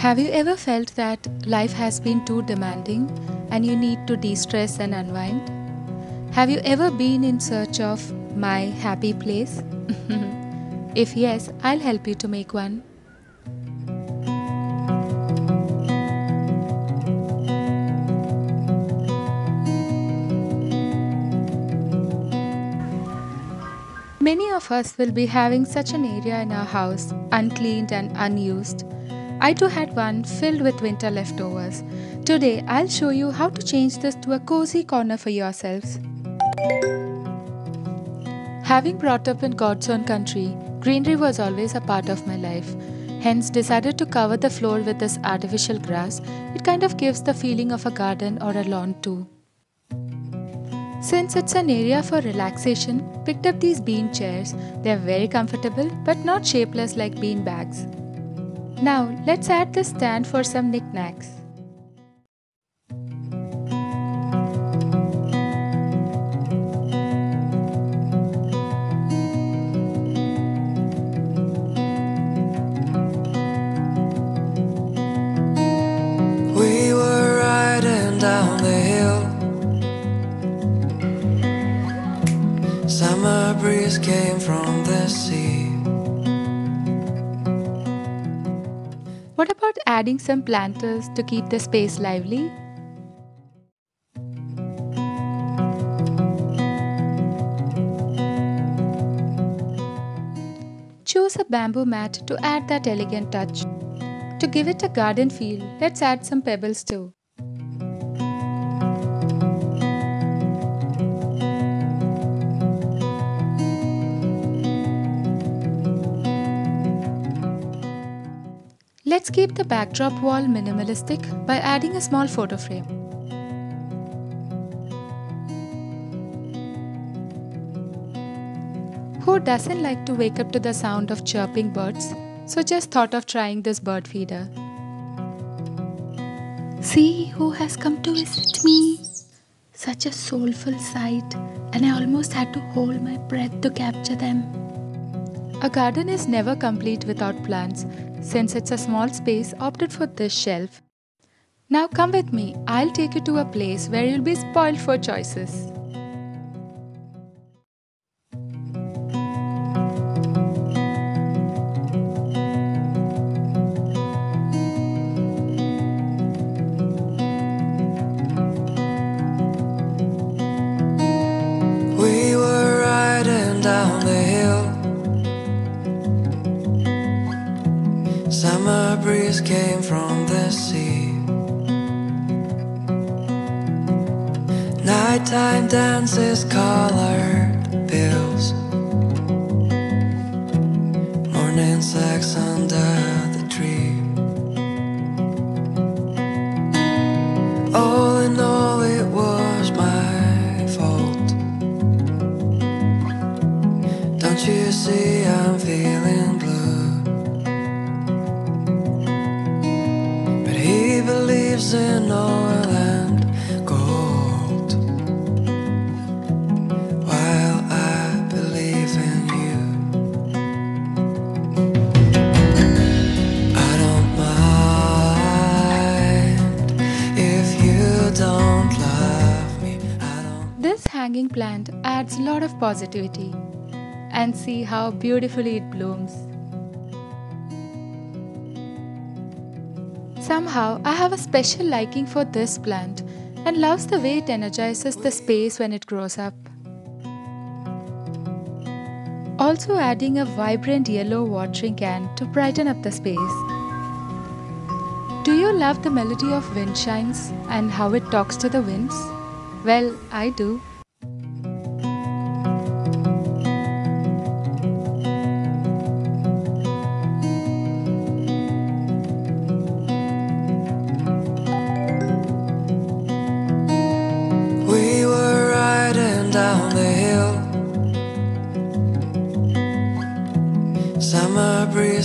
Have you ever felt that life has been too demanding and you need to de stress and unwind? Have you ever been in search of my happy place? if yes, I'll help you to make one. Many of us will be having such an area in our house, uncleaned and unused. I too had one filled with winter leftovers. Today, I'll show you how to change this to a cozy corner for yourselves. Having brought up in God's own country, greenery was always a part of my life. Hence, decided to cover the floor with this artificial grass. It kind of gives the feeling of a garden or a lawn too. Since it's an area for relaxation, picked up these bean chairs. They are very comfortable but not shapeless like bean bags. Now let's add the stand for some knickknacks. We were riding down the hill. Summer breeze came from the sea. About adding some planters to keep the space lively? Choose a bamboo mat to add that elegant touch. To give it a garden feel, let's add some pebbles too. Let's keep the backdrop wall minimalistic by adding a small photo frame. Who doesn't like to wake up to the sound of chirping birds? So just thought of trying this bird feeder. See who has come to visit me. Such a soulful sight, and I almost had to hold my breath to capture them. A garden is never complete without plants. Since it's a small space, opted for this shelf. Now come with me. I'll take you to a place where you'll be spoiled for choices. Summer breeze came from the sea. Nighttime dances, colored bills. Morning sex under the tree. All in all, it was my fault. Don't you see I'm feeling in gold. While I believe in you. I don't mind if you don't love me. Don't This hanging plant adds a lot of positivity. And see how beautifully it blooms. Somehow, I have a special liking for this plant and loves the way it energizes the space when it grows up. Also, adding a vibrant yellow watering can to brighten up the space. Do you love the melody of wind chimes and how it talks to the winds? Well, I do.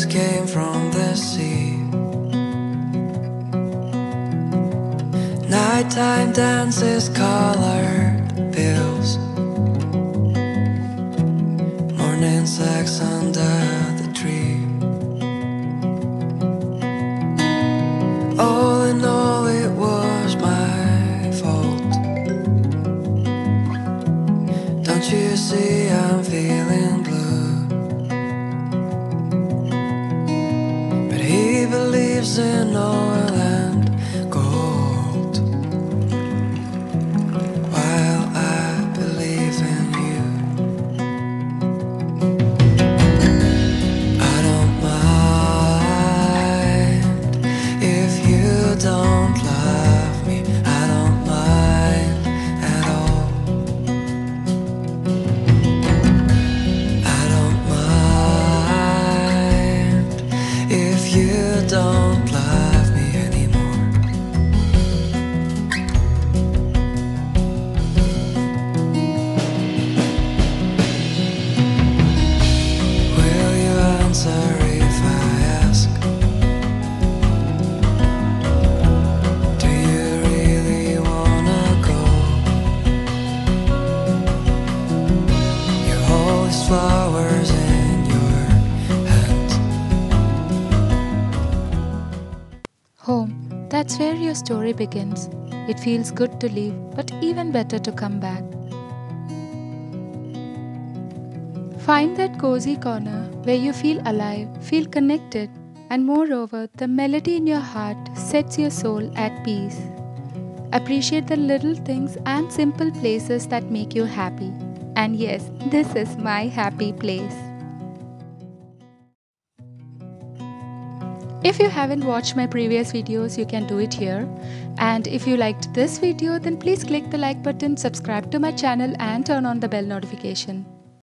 Came from the sea. Nighttime dances, colored bills. Morning sex under the in oil Home, that's where your story begins. It feels good to leave, but even better to come back. Find that cozy corner where you feel alive, feel connected, and moreover, the melody in your heart sets your soul at peace. Appreciate the little things and simple places that make you happy. And yes, this is my happy place. If you haven't watched my previous videos, you can do it here. And if you liked this video, then please click the like button, subscribe to my channel, and turn on the bell notification.